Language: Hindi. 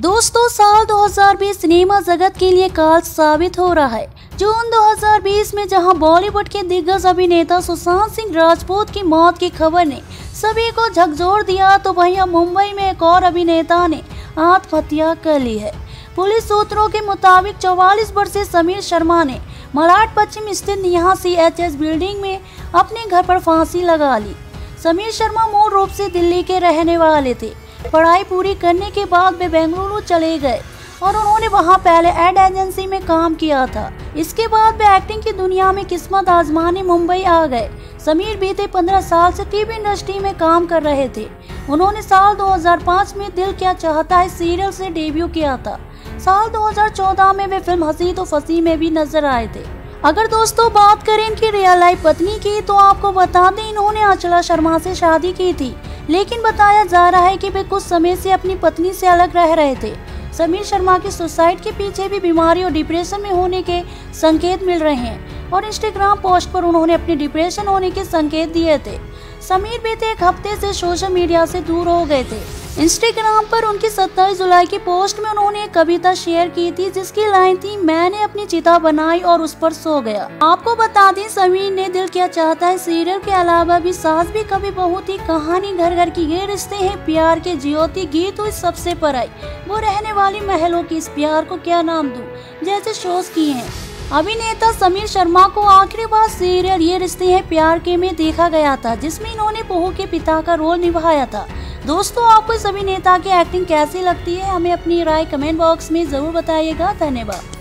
2020 सिनेमा जगत के लिए काल साबित हो रहा है। जून 2020 में जहाँ बॉलीवुड के दिग्गज अभिनेता सुशांत सिंह राजपूत की मौत की खबर ने सभी को झकझोर दिया तो वहीं मुंबई में एक और अभिनेता ने आत्महत्या कर ली है। पुलिस सूत्रों के मुताबिक 44 वर्षीय समीर शर्मा ने मलाड पश्चिम स्थित यहाँ सी एच एस बिल्डिंग में अपने घर पर फांसी लगा ली। समीर शर्मा मूल रूप से दिल्ली के रहने वाले थे। पढ़ाई पूरी करने के बाद वे बेंगलुरु चले गए और उन्होंने वहाँ पहले एड एजेंसी में काम किया था। इसके बाद वे एक्टिंग की दुनिया में किस्मत आजमाने मुंबई आ गए। समीर बीते 15 साल से टीवी इंडस्ट्री में काम कर रहे थे। उन्होंने साल 2005 में दिल क्या चाहता है सीरियल से डेब्यू किया था। साल 2014 में वे फ़िल्म हसी तो फसी में भी नज़र आए थे। अगर दोस्तों बात करें इनकी रियल लाइफ पत्नी की तो आपको बता दें इन्होंने अंचला शर्मा से शादी की थी। लेकिन बताया जा रहा है कि वे कुछ समय से अपनी पत्नी से अलग रह रहे थे। समीर शर्मा की सुसाइड के पीछे भी बीमारी और डिप्रेशन में होने के संकेत मिल रहे हैं। और इंस्टाग्राम पोस्ट पर उन्होंने अपने डिप्रेशन होने के संकेत दिए थे। समीर बीते एक हफ़्ते से सोशल मीडिया से दूर हो गए थे। इंस्टाग्राम पर उनकी 27 जुलाई की पोस्ट में उन्होंने एक कविता शेयर की थी, जिसकी लाइन थी, मैंने अपनी चिता बनाई और उस पर सो गया। आपको बता दें, समीर ने दिल क्या चाहता है सीरियल के अलावा भी सास भी कभी बहुत ही कहानी घर घर की ये रिश्ते हैं, प्यार के ज्योति गीत हुई सबसे पर आई। वो रहने वाली महलों की इस प्यार को क्या नाम दूँ? जैसे शोज़ किए हैं। अभिनेता समीर शर्मा को आखिरी बार सीरियल ये रिश्ते हैं प्यार के में देखा गया था, जिसमें इन्होंने बहू के पिता का रोल निभाया था। दोस्तों आपको इस अभिनेता की एक्टिंग कैसी लगती है? हमें अपनी राय कमेंट बॉक्स में ज़रूर बताइएगा। धन्यवाद।